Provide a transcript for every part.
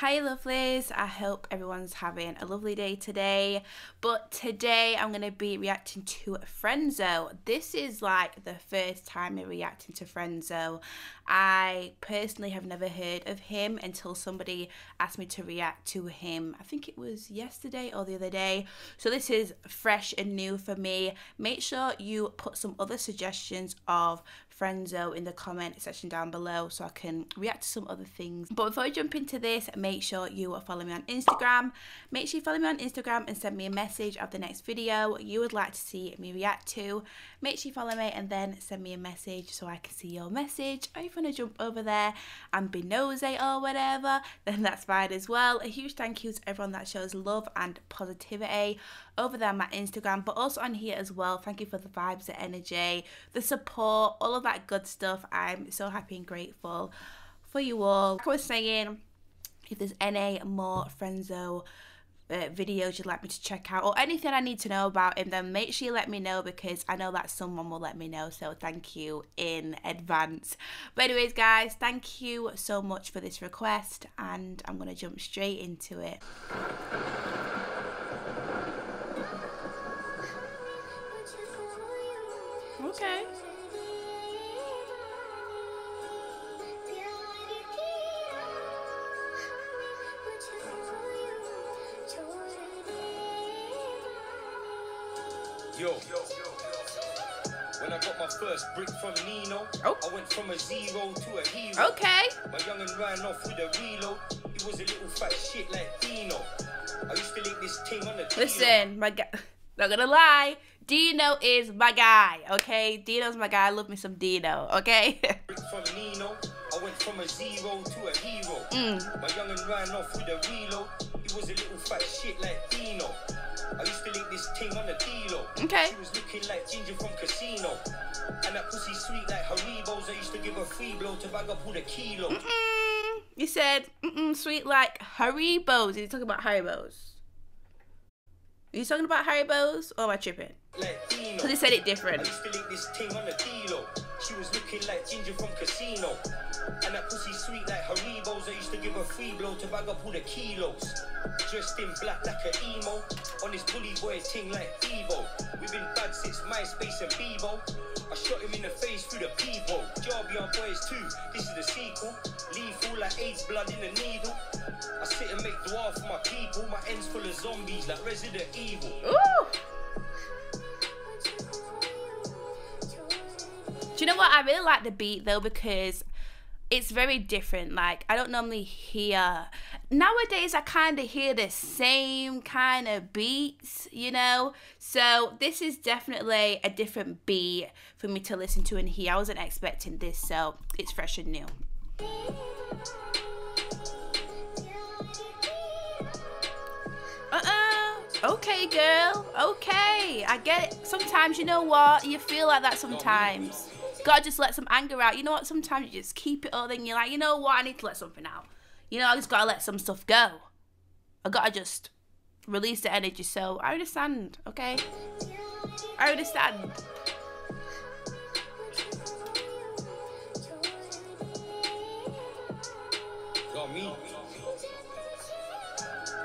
Hi lovelies, I hope everyone's having a lovely day today. But today I'm going to be reacting to Frenzo. This is like the first time I'm reacting to Frenzo. I personally have never heard of him until somebody asked me to react to him. I think it was yesterday or the other day. So this is fresh and new for me. Make sure you put some other suggestions of Frenzo in the comment section down below so I can react to some other things. But before I jump into this, make sure you are following me on Instagram. Make sure you follow me on Instagram and send me a message of the next video you would like to see me react to. Make sure you follow me and then send me a message so I can see your message. Or if you want to jump over there and be nosy or whatever, then that's fine as well. A huge thank you to everyone that shows love and positivity over there on my Instagram, but also on here as well. Thank you for the vibes, the energy, the support, all of that that good stuff. I'm so happy and grateful for you all. Like I was saying, if there's any more Frenzo uh, videos you'd like me to check out or anything I need to know about him, then make sure you let me know because I know that someone will let me know. So thank you in advance. But, anyways, guys, thank you so much for this request, and I'm going to jump straight into it. Okay. Yo. When I got my first brick from Nino, oh. I went from a zero to a hero. Okay. My youngin' ran off with a reload. It was a little fat shit like Dino. I used to link this team on the Listen, my guy. Not gonna lie, Dino is my guy, okay? Dino's my guy. I love me some Dino, okay? from Nino, I went from a zero to a hero. Mm. My youngin' ran off with a reload. He was a little fat shit like Dino. I used to link this thing on the D-Lo. Okay. She was looking like Ginger from Casino. And that pussy sweet like Haribos. I used to give a free blow to bag up all the kilo. Mm -mm. You said, mm sweet like Haribos. Are you talking about Haribos? Are you talking about Haribos or am I tripping? Because like he said it different. I used to link this ting on the D-Lo. She was looking like Ginger from Casino. And that pussy sweet like Haribos. I used to give her free blow to bag up all the kilos. Dressed in black like an emo. On this bully boy ting like Evo. We've been bad since MySpace and Bebo. I shot him in the face through the people. Jarby on Boys 2. This is the sequel. Lethal like AIDS blood in the needle. I sit and make dwarf for my people. My ends full of zombies like Resident Evil. Ooh. know what? I really like the beat though because it's very different. Like I don't normally hear nowadays. I kind of hear the same kind of beats, you know. So this is definitely a different beat for me to listen to and hear. I wasn't expecting this, so it's fresh and new. Uh-uh. okay girl okay i get it sometimes you know what you feel like that sometimes gotta just let some anger out. You know what? Sometimes you just keep it all, and you're like, you know what? I need to let something out. You know, I just gotta let some stuff go. I gotta just release the energy. So I understand, okay? I understand. Got me.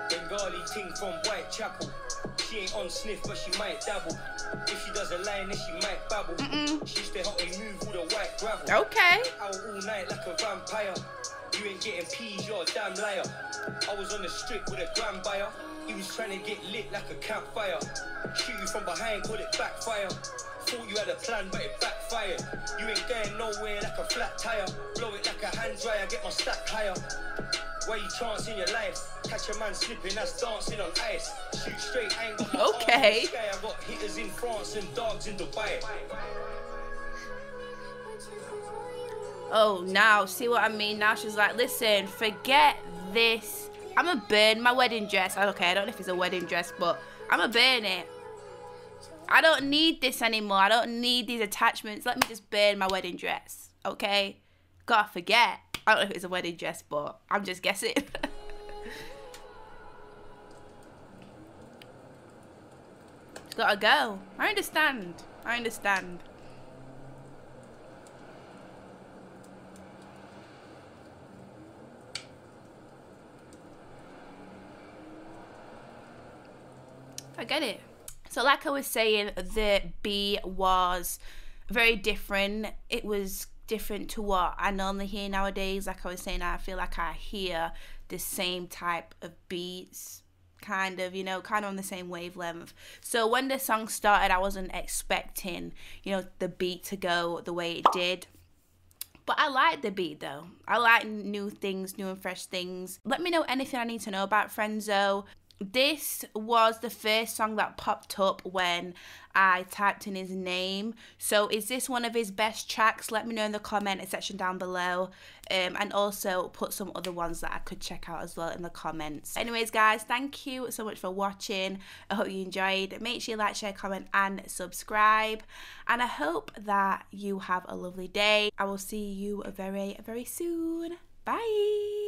Bengali king from Whitechapel. She ain't on sniff, but she might dabble. If she does a line, then she might babble. Mm-mm. She stay hot and move all the white gravel. Okay. Out all night like a vampire. You ain't getting peas, you're a damn liar. I was on the strip with a grand buyer. He was trying to get lit like a campfire. Shoot you from behind, call it backfire. Thought you had a plan, but it backfired. You ain't going nowhere like a flat tire. Blow it like a hand dryer, get my stack higher. Where you chance your life? Catch a man slipping, that's dancing on ice. Shoot straight, ain't got Okay. I got hitters in France and dogs in Dubai. Oh, now, see what I mean? Now she's like, listen, forget this. I'm going to burn my wedding dress. Oh, okay, I don't know if it's a wedding dress, but I'm going to burn it. I don't need this anymore. I don't need these attachments. Let me just burn my wedding dress. Okay? Gotta forget. I don't know if it's a wedding dress, but I'm just guessing. Gotta go. I understand. I understand. I get it. So like I was saying, the B was very different. It was different to what I normally hear nowadays. Like I was saying, I feel like I hear the same type of beats kind of, you know, kind of on the same wavelength. So when the song started, I wasn't expecting, you know, the beat to go the way it did. But I like the beat though. I like new things, new and fresh things. Let me know anything I need to know about Frenzo this was the first song that popped up when I typed in his name. So, is this one of his best tracks? Let me know in the comment section down below. Um, and also put some other ones that I could check out as well in the comments. Anyways, guys, thank you so much for watching. I hope you enjoyed. Make sure you like, share, comment, and subscribe. And I hope that you have a lovely day. I will see you very, very soon. Bye.